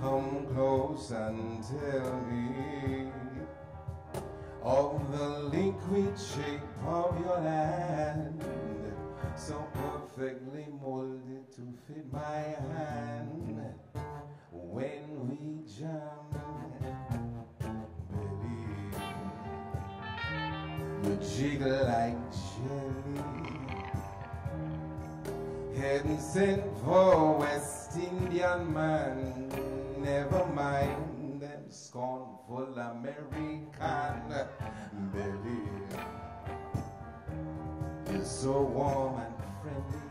come close and tell me of the liquid shape of your hand, so perfectly molded to fit my hand when we jam, baby. You jiggle like jelly. Heaven sent for West Indian man, never mind them scornful American belly. You're so warm and friendly.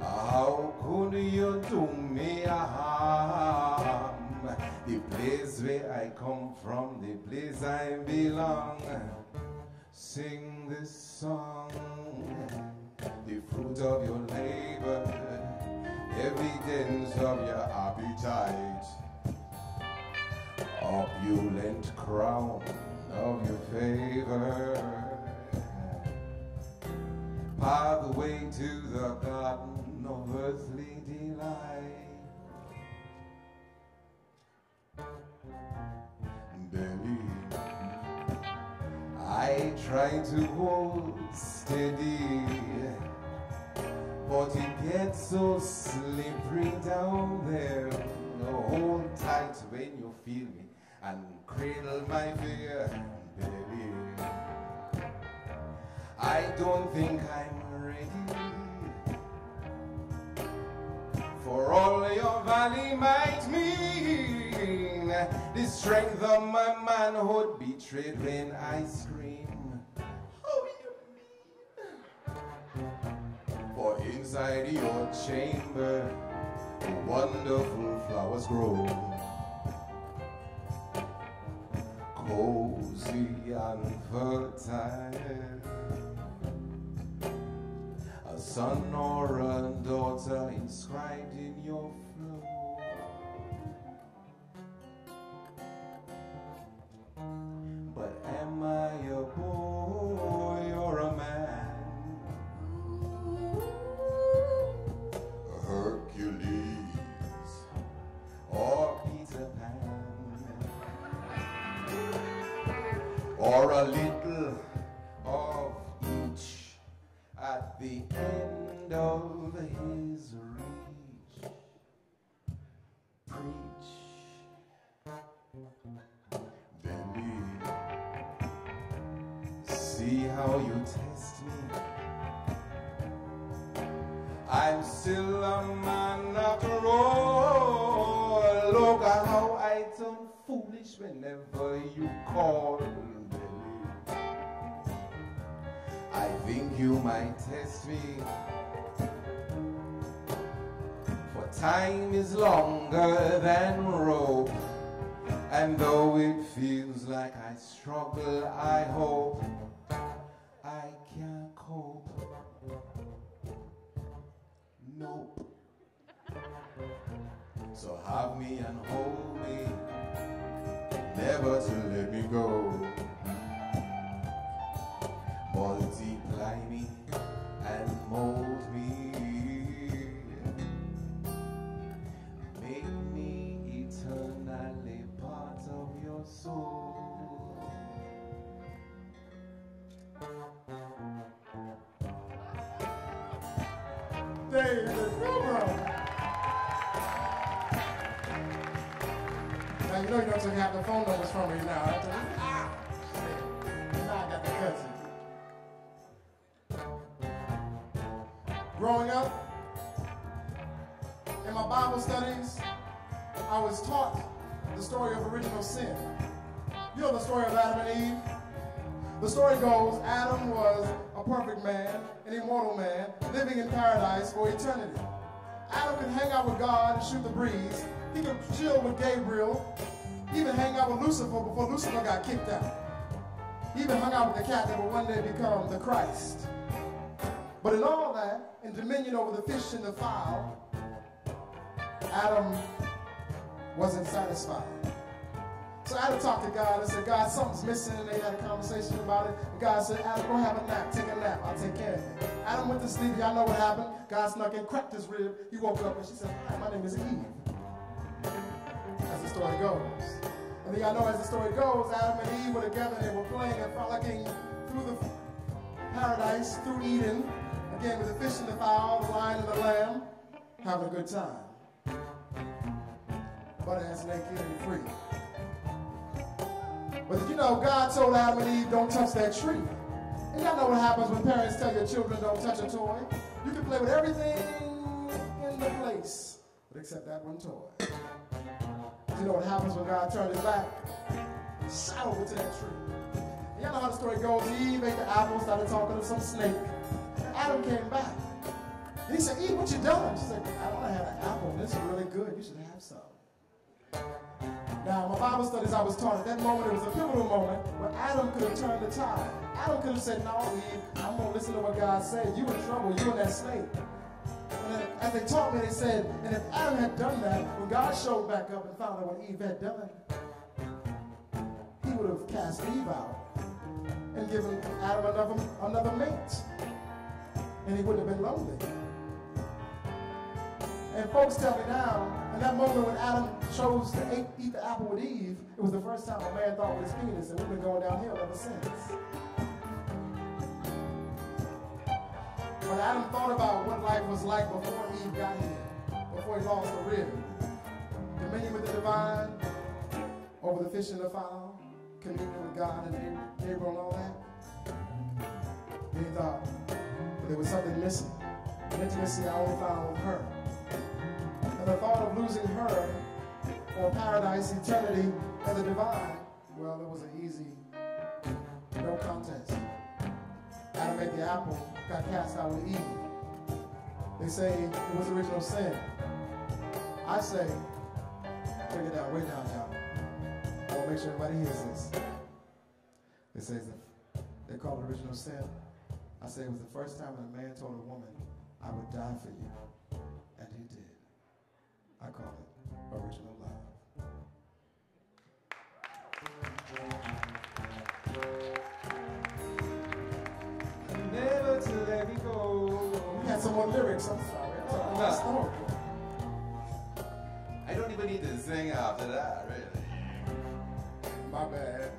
How could you do me a harm? The place where I come from, the place I belong. Sing this song, of your labor, evidence of your appetite, opulent crown of your favor. Pathway to the garden of earthly delight. I try to hold steady, but it gets so slippery down there. hold tight when you feel me and cradle my fear, baby. I don't think I'm ready for all your valley might mean. The strength of my manhood betrayed when I scream. Inside your chamber, wonderful flowers grow. Cozy and fertile a son or a daughter inscribed in your flow. At the end of his reach. Preach, baby. See how you test me. I'm still a man after all. Look at how I turn foolish whenever you call, I think you might test me. For time is longer than rope. And though it feels like I struggle, I hope I can cope. Nope. So have me and hold me, never to let me go multiply me and mold me. Make me eternally part of your soul. David Pilgrim. Now you know you don't take half the phone numbers from me now. Growing up, in my Bible studies, I was taught the story of original sin. You know the story of Adam and Eve? The story goes Adam was a perfect man, an immortal man, living in paradise for eternity. Adam could hang out with God and shoot the breeze. He could chill with Gabriel, even hang out with Lucifer before Lucifer got kicked out. He even hung out with the cat that would one day become the Christ. But in all that, in dominion over the fish and the fowl, Adam wasn't satisfied. So Adam talked to God and said, God, something's missing. And they had a conversation about it. And God said, Adam, go have a nap. Take a nap. I'll take care of it. Adam went to sleep. Y'all know what happened. God snuck in, cracked his rib. He woke up and she said, Hi, my name is Eve. As the story goes. And then y'all know as the story goes, Adam and Eve were together. They were playing and frolicking through the paradise, through Eden. With the fish and the fowl, the lion and the lamb. Having a good time. Butt ass naked and free. But you know God told Adam and Eve, don't touch that tree? And y'all know what happens when parents tell your children don't touch a toy? You can play with everything in the place, but except that one toy. You know what happens when God turned his back? Shot over to that tree. And y'all know how the story goes. Eve ate the apple, started talking to some snake. Adam came back. And he said, Eve, what you done? She said, I don't want to have an apple. This is really good. You should have some. Now, my Bible studies I was taught at that moment, it was a pivotal moment where Adam could have turned the tide. Adam could have said, no, Eve, I'm going to listen to what God said. You in trouble. You in that snake. And as they taught me, they said, and if Adam had done that, when God showed back up and found out what Eve had done, he would have cast Eve out and given Adam another, another mate. And he wouldn't have been lonely. And folks tell me now, in that moment when Adam chose to eat, the apple with Eve, it was the first time a man thought with his penis, and we've been going downhill ever since. When Adam thought about what life was like before Eve got here, before he lost the rib, dominion with the divine, over the fish and the fowl, communion with God and Gabriel and all that, he thought there was something missing. An Intimacy I only found with her. And the thought of losing her or paradise, eternity, and the divine, well, it was an easy, no contest. Adam ate the apple, got cast out with Eve. They say it was original sin. I say, bring it down, way down, y'all. I want to make sure everybody hears this. They say they call it original sin. I say it was the first time a man told a woman, I would die for you. And he did. I call it original love. Never to let me go. We had some more lyrics, I'm sorry. I'm talking about story. I don't even need to sing after that, really. My bad.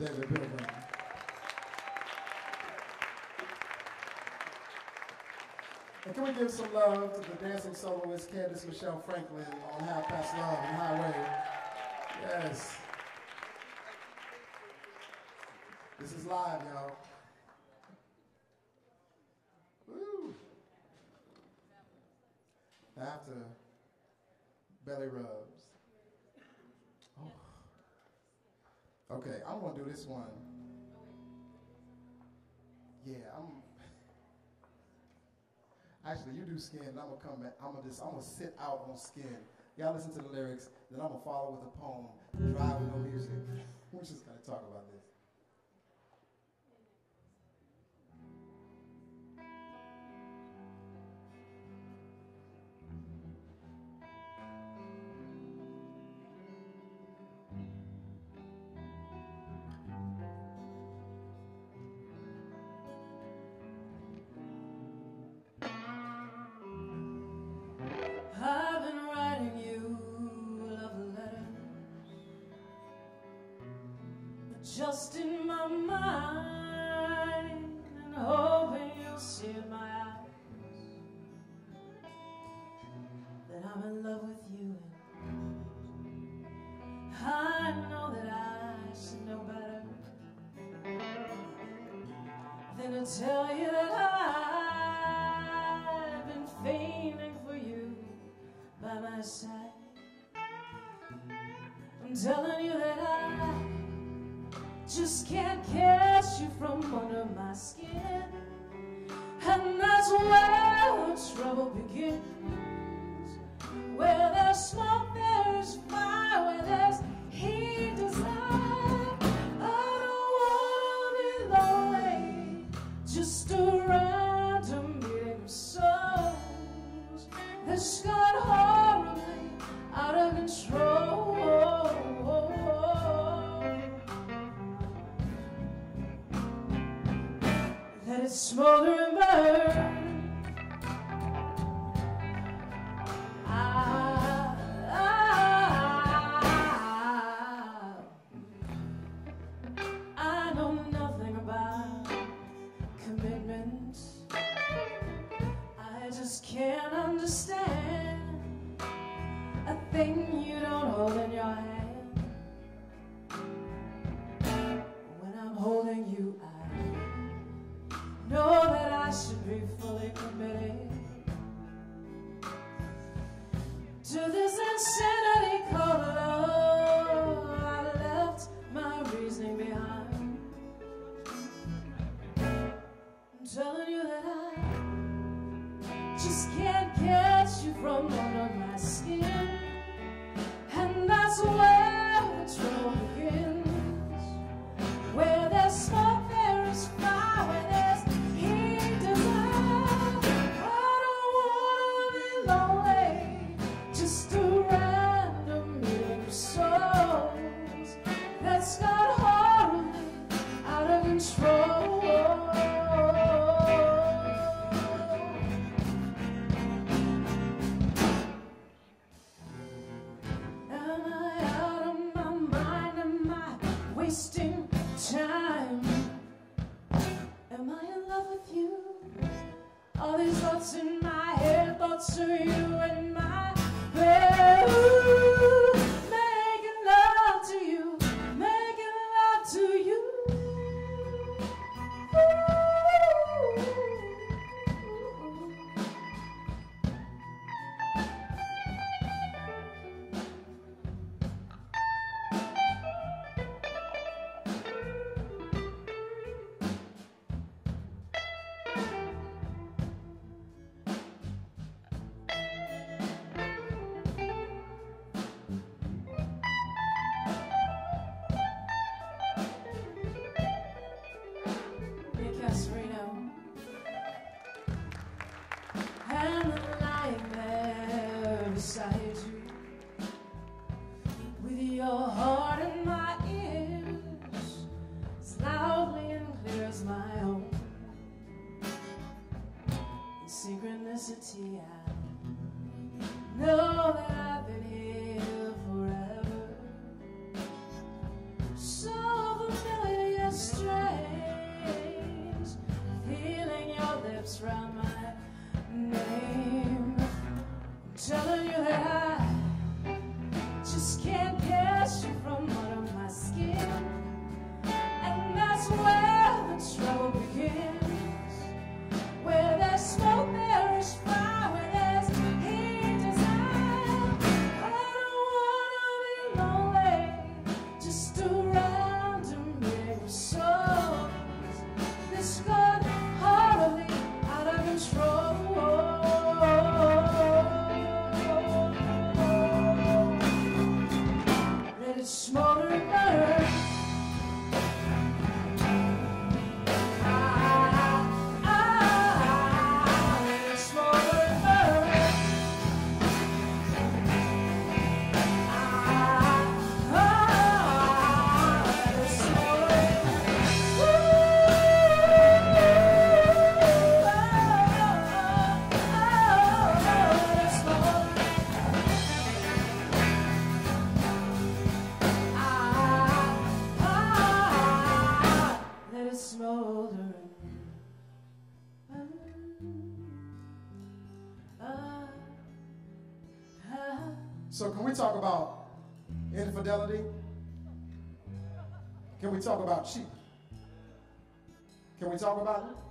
David Pilgrim. And can we give some love to the dancing soloist Candice Michelle Franklin on Half Past Love and Highway? Yes. This is live, y'all. Woo. After belly rubs. Okay, I'm gonna do this one. Yeah, I'm. Actually, you do skin. I'm gonna come back. I'm gonna just. I'm gonna sit out on skin. Y'all listen to the lyrics. Then I'm gonna follow with a poem. Drive with no music. We're just gonna talk about this. Just in my mind, and hoping you'll see in my eyes that I'm in love with you. And I know that I should know better than to tell you that I've been feigning for you by my side. I'm telling you that I just can't catch you from under my skin. And that's where trouble begins. Where there's smoke, there's fire. Where there's heat, desire. I don't wanna be lonely, just a random meeting of souls. There's I'm telling you that I just can't catch you from control. synchronicity. I know that I've been here forever. So familiar yet strange, feeling your lips round my name. I'm telling you that I just can't catch you from under my skin, and that's where the trouble begins. So can we talk about infidelity? Can we talk about cheating? Can we talk about it?